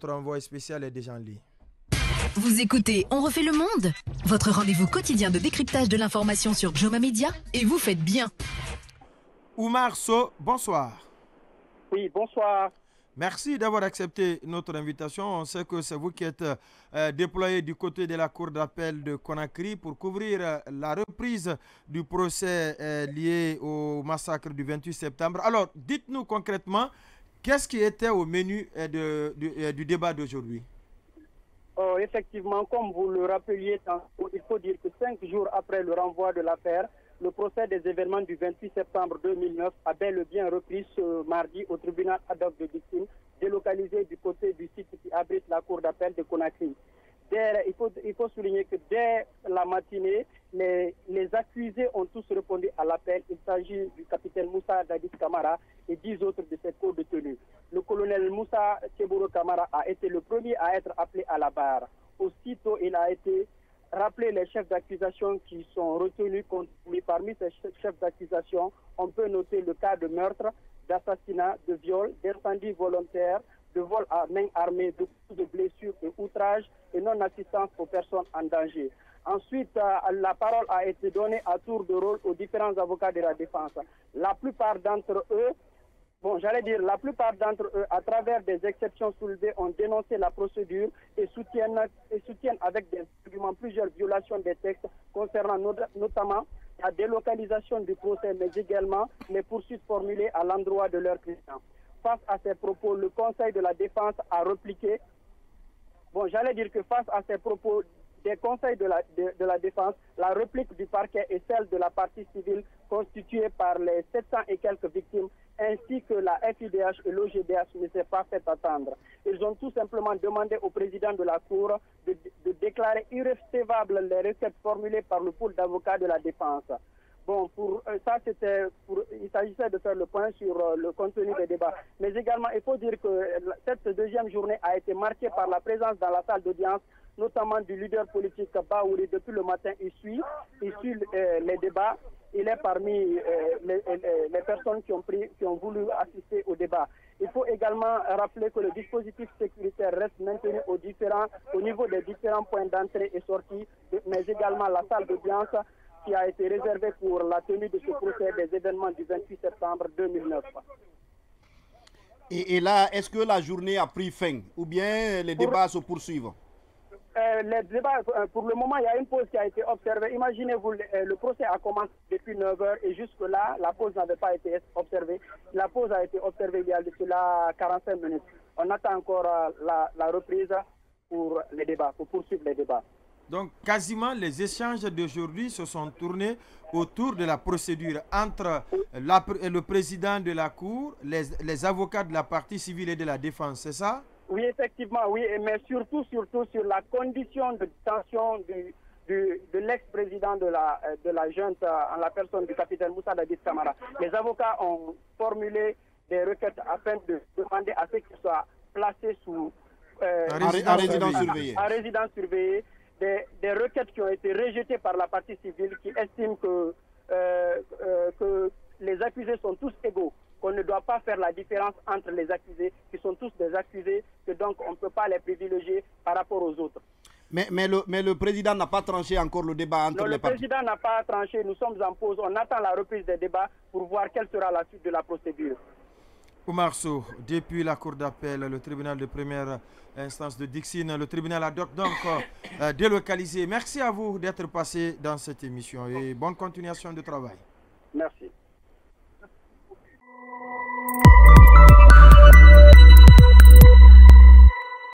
Notre envoyé spécial est déjà en ligne. Vous écoutez On refait le monde Votre rendez-vous quotidien de décryptage de l'information sur Joma Media et vous faites bien. Oumar So, bonsoir. Oui, bonsoir. Merci d'avoir accepté notre invitation. On sait que c'est vous qui êtes euh, déployé du côté de la Cour d'appel de Conakry pour couvrir euh, la reprise du procès euh, lié au massacre du 28 septembre. Alors, dites-nous concrètement, qu'est-ce qui était au menu du débat d'aujourd'hui? Oh, Effectivement, comme vous le rappeliez, il faut dire que cinq jours après le renvoi de l'affaire, le procès des événements du 28 septembre 2009 a bel et bien repris ce mardi au tribunal ad hoc de victimes, délocalisé du côté du site qui abrite la cour d'appel de Conakry. il, faut, il, faut, souligner que dès la matinée, les, les accusés ont tous répondu à l'appel. Il s'agit du capitaine Moussa Dadis Kamara et dix autres de cette cour de tenue. Le Moussa Chebouro Kamara a été le premier à être appelé à la barre. Aussitôt, il a été rappeler les chefs d'accusation qui sont retenus lui. Parmi ces chefs d'accusation, on peut noter le cas de meurtre, d'assassinat, de viol, d'incendie volontaire, de vol à main armée, de coups de et outrage et non-assistance aux personnes en danger. Ensuite, euh, la parole a été donnée à tour de rôle aux différents avocats de la défense. La plupart d'entre eux Bon, j'allais dire, la plupart d'entre eux, à travers des exceptions soulevées, ont dénoncé la procédure et soutiennent, et soutiennent avec des arguments plusieurs violations des textes concernant notamment la délocalisation du procès, mais également les poursuites formulées à l'endroit de leurs clients. Face à ces propos, le Conseil de la défense a repliqué. Bon, j'allais dire que face à ces propos des conseils de la, défense, la réplique du parquet est celle de la partie civile constituée par les 700 et quelques victimes ainsi que la FIDH et l'OGDH ne s'est pas fait attendre. Ils ont tout simplement demandé au président de la Cour de, déclarer irréfutables les requêtes formulées par le pool d'avocats de la défense. Bon, pour euh, ça, c'était il s'agissait de faire le point sur euh, le contenu des débats. Mais également, il faut dire que cette deuxième journée a été marquée par la présence dans la salle d'audience notamment du leader politique Baouri, depuis le matin, il suit, il suit euh, les débats. Il est parmi les, personnes qui ont, pris, qui ont voulu assister au débat. Il faut également rappeler que le dispositif sécuritaire reste maintenu au, différents, au niveau des différents points d'entrée et sortie, mais également la salle d'audience qui a été réservé pour la tenue de ce procès des événements du 28 septembre 2009. Et, là, est-ce que la journée a pris fin ou bien les débats se poursuivent? Euh, les débats, euh, pour le moment, il y a une pause qui a été observée. Imaginez-vous, le, euh, procès a commencé depuis 9 heures et jusque-là, la pause n'avait pas été observée. La pause a été observée il y a de cela 45 minutes. On attend encore la, la reprise pour les débats, pour poursuivre les débats. Donc, quasiment les échanges d'aujourd'hui se sont tournés autour de la procédure entre le président de la Cour, les, avocats de la partie civile et de la défense, c'est ça? Oui, effectivement, oui, mais surtout, surtout sur la condition de détention de l'ex-président de la, de la junte en la personne du capitaine Moussa Dadis Kamara. Les avocats ont formulé des requêtes afin de demander à ce qu'il soit placé sous... Euh, résidence, surveillée. En résidence surveillée des, requêtes qui ont été rejetées par la partie civile qui estime que, euh, euh, que les accusés sont tous égaux, qu'on ne doit pas faire la différence entre les accusés, qui sont tous des accusés, que donc on ne peut pas les privilégier par rapport aux autres. Mais, mais, le, mais le président n'a pas tranché encore le débat entre les parties. Le président n'a pas tranché, nous sommes en pause, on attend la reprise des débats pour voir quelle sera la suite de la procédure. Oumar depuis la cour d'appel, le tribunal de première instance de Dixine, le tribunal ad hoc donc euh, délocalisé. Merci à vous d'être passé dans cette émission et bonne continuation de travail.